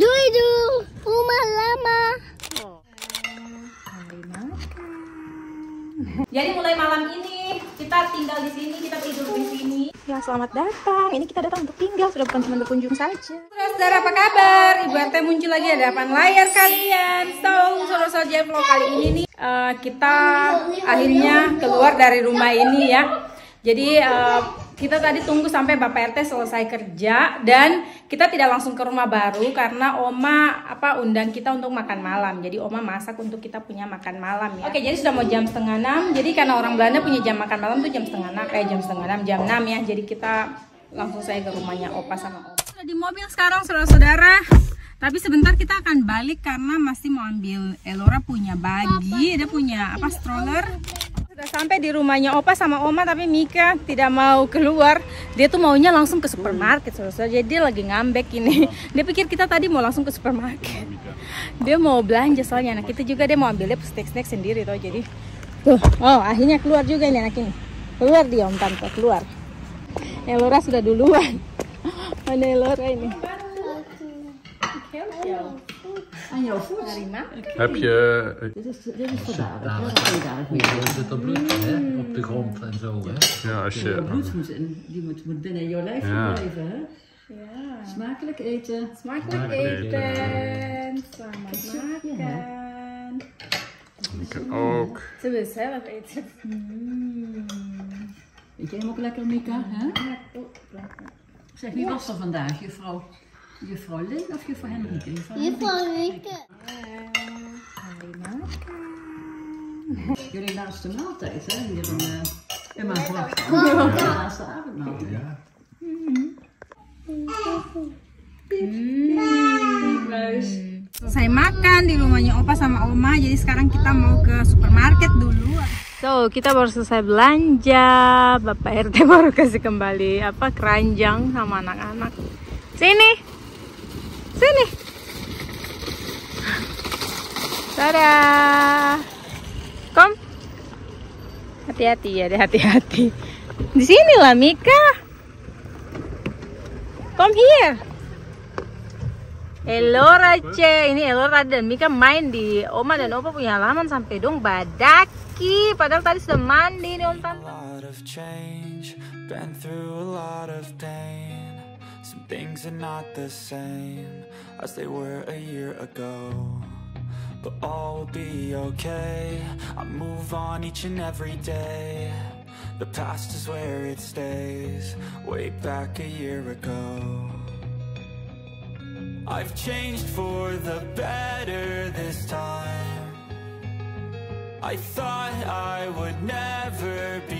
Duidu, rumah lama. Jadi mulai malam ini kita tinggal di sini, kita tidur di sini. Ya, selamat datang. Ini kita datang untuk tinggal, sudah bukan cuma berkunjung saja. Saudara apa kabar? Ibu RT muncul lagi di depan layar kalian. So, saudara-saudara vlog kali ini nih eh, kita akhirnya keluar dari rumah ini ya. Jadi eh, kita tadi tunggu sampai Bapak RT selesai kerja dan kita tidak langsung ke rumah baru karena Oma apa undang kita untuk makan malam. Jadi Oma masak untuk kita punya makan malam ya. Oke, jadi sudah mau jam setengah enam. Jadi karena orang Belanda punya jam makan malam tuh jam setengah enam, eh jam setengah enam, jam enam ya. Jadi kita langsung saya ke rumahnya Opa sama Oma. Sudah di mobil sekarang saudara-saudara. Tapi sebentar kita akan balik karena masih mau ambil Elora punya bagi, dia punya apa stroller. Sudah sampai di rumahnya Opa sama Oma tapi Mika tidak mau keluar. Dia tuh maunya langsung ke supermarket saudara. Jadi dia lagi ngambek ini. Dia pikir kita tadi mau langsung ke supermarket. Dia mau belanja soalnya anak kita juga dia mau ambilnya snack-snack sendiri tuh. Jadi tuh, oh akhirnya keluar juga ini anak ini. Keluar dia Om Tante, keluar. Elora sudah duluan. Mana Elora ini? Heb je... Dit is, dit is. Dat tweedanig Ja, er zit er bloed hè? op de grond en zo. Hè? Ja, als je... bloed moet, in- die moet, moet binnen je lijf Ja. blijven. Hè? Ja. Smakelijk eten. Smakelijk eten. Selamat makan. Ik kan ook. Ze wil zelf eten. Eet jij hem ook lekker, Mika? Hè? Zeg, wie was er vandaag? Juffrouw, juffrouw Lin of juffrouw Henrike? Juffrouw Juffrouw Rieke. Jullie laatste maaltijd, hè? Hier in, uh, in Maasbracht. De laatste avondmaaltijd. Ja. Selesai makan di rumahnya Opa sama Oma, jadi sekarang kita mau ke supermarket dulu. So, kita baru selesai belanja. Bapak RT baru kasih kembali apa keranjang sama anak-anak. Sini. Sini. Dadah. Kom. Hati-hati ya, deh hati-hati. Di sini lah Mika. Come here. Elora C, ini Elora dan Mika main di Oma dan Opa punya halaman sampai dong badaki. Padahal tadi sudah mandi nih Om Tante. Some things are not the same as they were a year ago. But all will be okay. I move on each and every day. The past is where it stays, way back a year ago. I've changed for the better this time. I thought I would never be.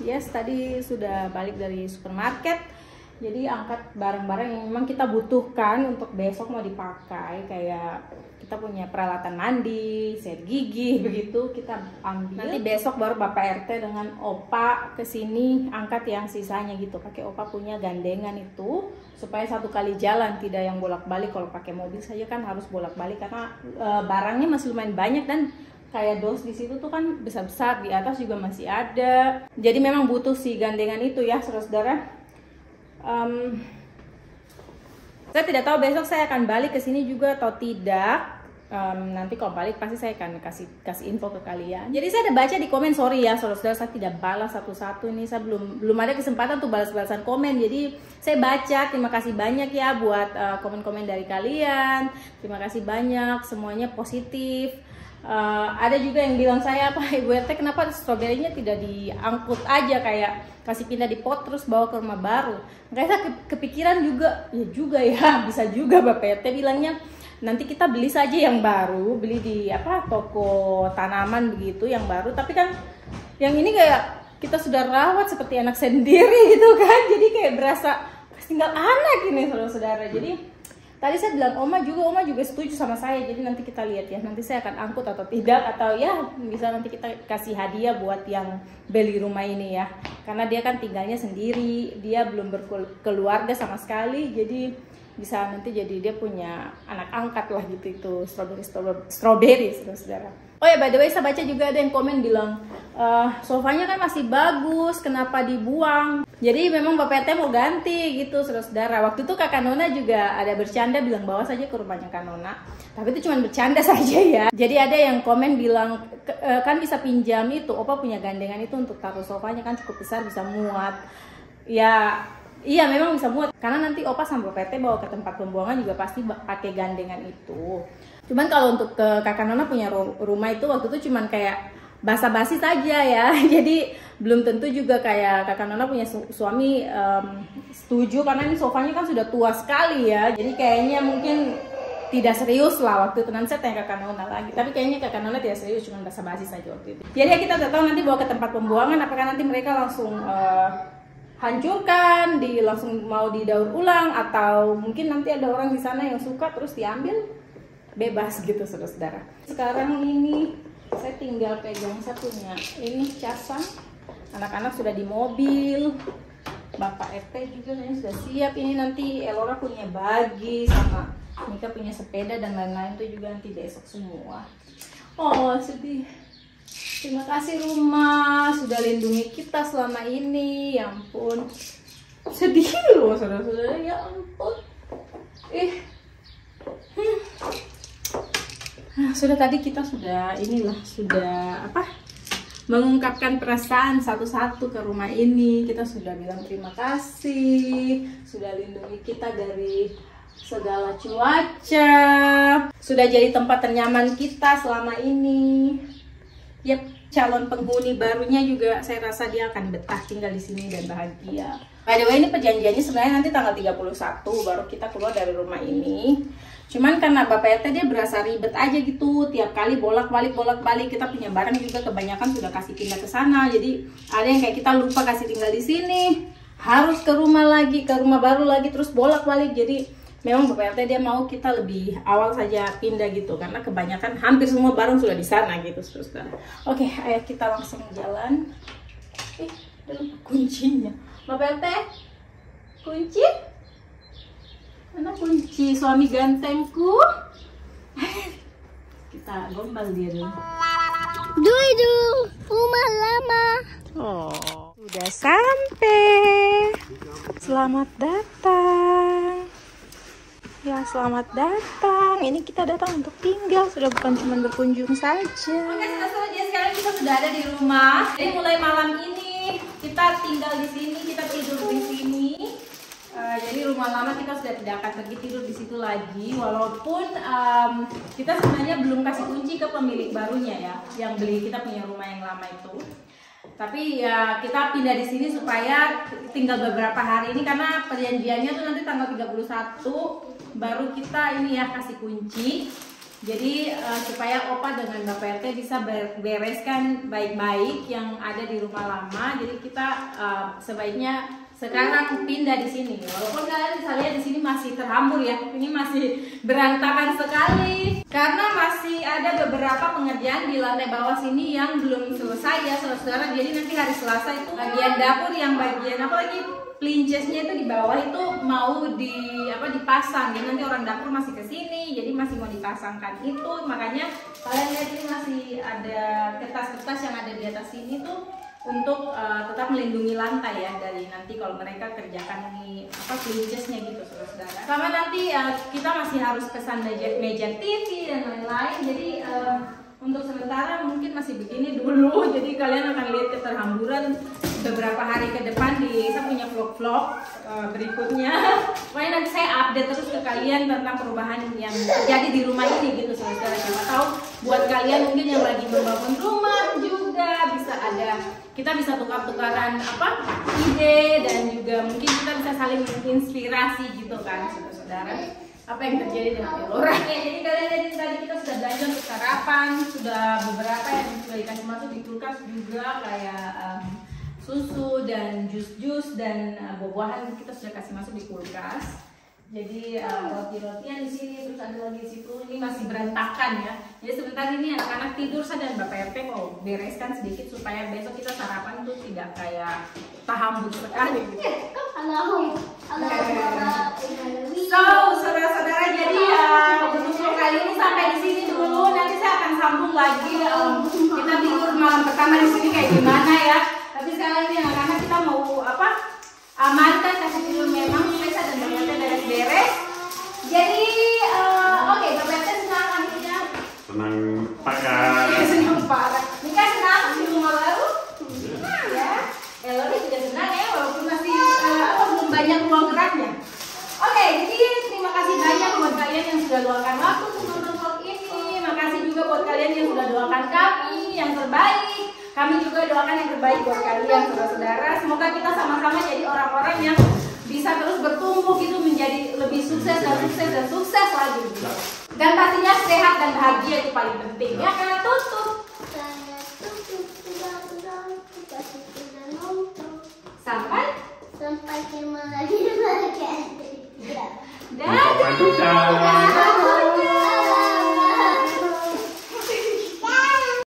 Yes, tadi sudah balik dari supermarket. Jadi angkat barang-barang yang memang kita butuhkan untuk besok mau dipakai kayak kita punya peralatan mandi, set gigi begitu kita ambil. Nanti besok baru Bapak RT dengan Opa ke sini angkat yang sisanya gitu. Pakai Opa punya gandengan itu supaya satu kali jalan tidak yang bolak-balik kalau pakai mobil saja kan harus bolak-balik karena e, barangnya masih lumayan banyak dan kayak dos di situ tuh kan besar-besar di atas juga masih ada. Jadi memang butuh si gandengan itu ya saudara-saudara. Em, saya tidak tahu besok saya akan balik ke sini juga atau tidak. Em, nanti kalau balik pasti saya akan kasih kasih info ke kalian. Jadi saya ada baca di komen sorry ya saudara-saudara saya tidak balas satu-satu ini. Saya belum belum ada kesempatan untuk balas-balasan komen. Jadi saya baca terima kasih banyak ya buat eh, komen-komen dari kalian. Terima kasih banyak semuanya positif Eh, ada juga yang bilang saya apa ibu RT kenapa stroberinya tidak diangkut aja? Kayak kasih pindah di pot terus bawa ke rumah baru. Kayak saya ke- kepikiran juga. Ya juga ya bisa juga bapak RT bilangnya nanti kita beli saja yang baru beli di apa toko tanaman begitu yang baru. Tapi kan yang ini kayak kita sudah rawat seperti anak sendiri gitu kan. Jadi kayak berasa tinggal anak ini saudara-saudara. Jadi tadi saya bilang oma juga oma juga setuju sama saya jadi nanti kita lihat ya. Nanti saya akan angkut atau tidak atau ya bisa nanti kita kasih hadiah buat yang beli rumah ini ya. Karena dia kan tinggalnya sendiri dia belum berkeluarga sama sekali jadi bisa nanti jadi dia punya anak angkat lah gitu itu strawberry strawberry, strawberry saudara oh ya by the way saya baca juga ada yang komen bilang "Eh, sofanya kan masih bagus kenapa dibuang? Jadi memang bapak teh mau ganti gitu saudara waktu itu kakak Nona juga ada bercanda bilang bawa saja ke rumahnya kak Nona. Tapi itu cuma bercanda saja ya. Jadi ada yang komen bilang "Ke- eh, kan bisa pinjam itu opa punya gandengan itu untuk taruh sofanya kan cukup besar bisa muat. Ya iya memang bisa muat. Karena nanti opa sama PT bawa ke tempat pembuangan juga pasti pakai gandengan itu. Cuman kalau untuk ke kakak Nona punya ru- rumah itu waktu itu cuman kayak basa-basi saja ya. Jadi belum tentu juga kayak kakak Nona punya su- suami em, setuju. Karena ini sofanya kan sudah tua sekali ya. Jadi kayaknya mungkin tidak serius lah waktu itu. Nanti saya tanya kakak Nona lagi. Tapi kayaknya kakak Nona tidak serius cuma basa-basi saja waktu itu. Jadi ya kita tidak tahu nanti bawa ke tempat pembuangan apakah nanti mereka langsung eh, hancurkan di langsung mau didaur ulang atau mungkin nanti ada orang di sana yang suka terus diambil bebas gitu saudara-saudara. Sekarang ini saya tinggal pegang satunya. Ini casan anak-anak sudah di mobil. Bapak RT juga kayaknya sudah siap. Ini nanti Elora punya bagi sama Mika punya sepeda dan lain-lain itu juga nanti besok semua. Oh sedih Terima kasih rumah sudah lindungi kita selama ini. Ya ampun. Sedih loh saudara-saudara. Ya ampun. Ih. Hmm. Nah, sudah tadi kita sudah inilah sudah apa? mengungkapkan perasaan satu-satu ke rumah ini. Kita sudah bilang terima kasih, sudah lindungi kita dari segala cuaca, sudah jadi tempat ternyaman kita selama ini. Yap, calon penghuni barunya juga saya rasa dia akan betah tinggal di sini dan bahagia. By the way, ini perjanjiannya sebenarnya nanti tanggal 31 baru kita keluar dari rumah ini. Cuman karena Bapak RT dia berasa ribet aja gitu, tiap kali bolak-balik bolak-balik kita punya barang juga kebanyakan sudah kasih pindah ke sana. Jadi ada yang kayak kita lupa kasih tinggal di sini, harus ke rumah lagi, ke rumah baru lagi terus bolak-balik. Jadi memang Bapak RT dia mau kita lebih awal saja pindah gitu karena kebanyakan hampir semua barang sudah di sana gitu saudara. Oke, ayo kita langsung jalan. Eh, kuncinya. Bapak RT, kunci? Mana kunci suami gantengku? Kita gombal dia dulu. Dudu, rumah lama. Oh, sudah sampai. Selamat datang. Ya, selamat datang. Ini kita datang untuk tinggal, sudah bukan cuma berkunjung saja. Oke, jadi sekarang kita sudah ada di rumah. Jadi mulai malam ini kita tinggal di sini, kita tidur di sini. Eh, jadi rumah lama kita sudah tidak akan pergi tidur di situ lagi, walaupun em, kita sebenarnya belum kasih kunci ke pemilik barunya ya, yang beli kita punya rumah yang lama itu. Tapi ya kita pindah di sini supaya tinggal beberapa hari ini karena perjanjiannya tuh nanti tanggal 31 baru kita ini ya kasih kunci. Jadi eh, supaya Opa dengan Bapak RT bisa ber- bereskan baik-baik yang ada di rumah lama. Jadi kita eh, sebaiknya sekarang pindah di sini. Walaupun kalian bisa lihat di sini masih terhambur ya. Ini masih berantakan sekali. Karena masih ada beberapa pengerjaan di lantai bawah sini yang belum selesai ya saudara. Jadi nanti hari Selasa itu bagian dapur yang bagian apa lagi plinchesnya itu di bawah itu mau di apa dipasang jadi nanti orang dapur masih ke sini jadi masih mau dipasangkan itu makanya kalian lihat ini masih ada kertas-kertas yang ada di atas sini tuh untuk eh, tetap melindungi lantai ya dari nanti kalau mereka kerjakan ini apa plinchesnya gitu saudara-saudara. Sama nanti eh, kita masih harus pesan meja, meja TV dan lain-lain jadi eh, untuk sementara mungkin masih begini dulu. Jadi kalian akan lihat keterhamburan beberapa hari ke depan di saya punya vlog-vlog eh, berikutnya. Pokoknya nanti saya update terus ke kalian tentang perubahan yang terjadi di rumah ini gitu saudara siapa tahu buat kalian mungkin yang lagi membangun rumah juga bisa ada kita bisa tukar-tukaran apa ide dan juga mungkin kita bisa saling menginspirasi gitu kan saudara-saudara. Apa yang terjadi dengan Elora ya, jadi kalian tadi kita sudah belanja untuk sarapan sudah beberapa yang sudah dikasih masuk di kulkas juga kayak em, susu dan jus-jus dan uh, buah-buahan kita sudah kasih masuk di kulkas. Jadi uh, roti-rotian di sini terus ada lagi di situ. Ini masih berantakan ya. Jadi sebentar ini anak-anak tidur saja dan Bapak RT mau bereskan sedikit supaya besok kita sarapan tuh tidak kayak tahambut sekali. Halo. Halo. So, saudara-saudara, jadi uh, untuk kali ini sampai di sini dulu. Nanti saya akan sambung lagi. um, kita tidur malam pertama di sini kayak gimana ya. Tapi sekarang ini anak-anak kita mau apa? Amankan kasih tidur memang Pesa dan Bapak beres-beres. Jadi, uh, oke, Bapak senang akhirnya. Senang pakai. Iya, senang parah. Nika senang di rumah baru? Senang ya. Elori juga senang ya, walaupun masih uh, apa, belum banyak ruang geraknya. Oke, jadi terima kasih banyak buat kalian yang sudah luangkan waktu untuk nonton vlog ini. Makasih juga buat kalian yang sudah doakan kami yang terbaik. Kami juga doakan yang terbaik buat kalian, saudara-saudara. Semoga kita sama-sama jadi orang-orang yang bisa terus bertumbuh gitu menjadi lebih sukses dan sukses dan sukses lagi. Dan pastinya sehat dan bahagia itu paling penting ya. Karena tutup. Tutup Sampai sampai kembali lagi. Ya. dan Dadah.